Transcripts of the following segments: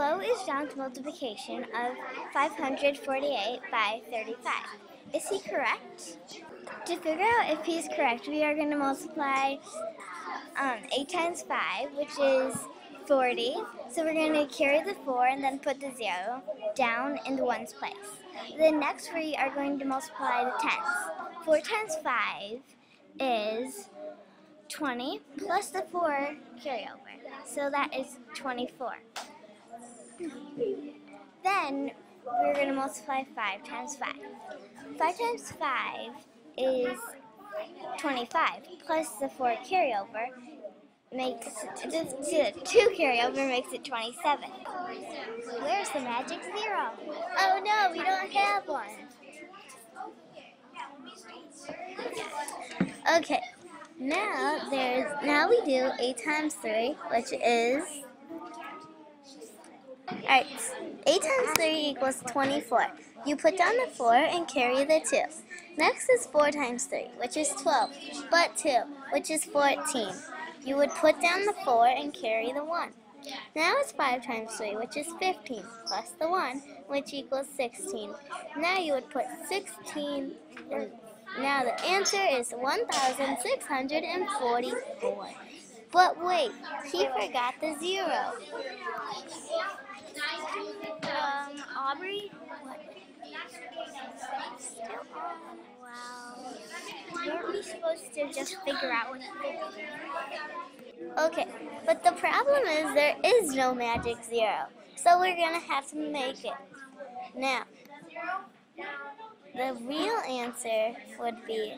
Below is John's multiplication of 548 by 35. Is he correct? To figure out if he's correct, we are going to multiply um, 8 times 5, which is 40. So we're going to carry the 4 and then put the 0 down in the 1's place. Then next we are going to multiply the tens. 4 times 5 is 20 plus the 4 carryover. So that is 24. Then we're going to multiply 5 times 5. 5 times 5 is 25 plus the 4 carryover makes the 2 carryover makes it 27. Where's the magic zero? Oh no, we don't have one. Okay, now there's now we do 8 times 3, which is Alright, 8 times 3 equals 24. You put down the 4 and carry the 2. Next is 4 times 3, which is 12, but 2, which is 14. You would put down the 4 and carry the 1. Now it's 5 times 3, which is 15, plus the 1, which equals 16. Now you would put 16, and now the answer is 1,644. But wait, he forgot the 0. Supposed to just figure out Okay, but the problem is there is no magic zero. So we're going to have to make it. Now, the real answer would be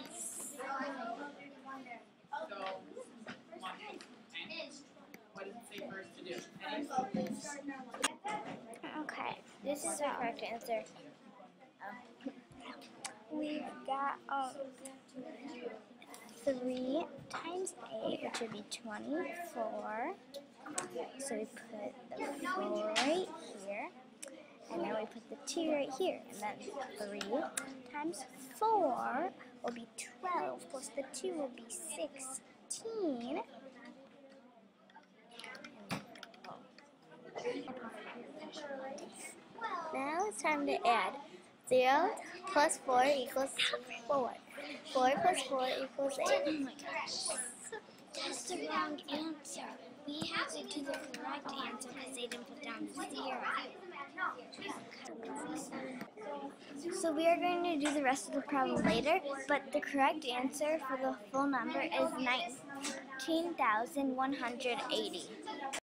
Okay, this is the correct answer. We've got um, 3 times 8, which would be 24. So we put the 4 right here. And then we put the 2 right here. And then 3 times 4 will be 12, plus the 2 will be 16. Now it's time to add. 0 plus 4 equals 4. 4 plus 4 equals 8. Oh my gosh. That's the wrong answer. We have to do the correct answer because they didn't put down the zero. So we are going to do the rest of the problem later, but the correct answer for the full number is 19,180.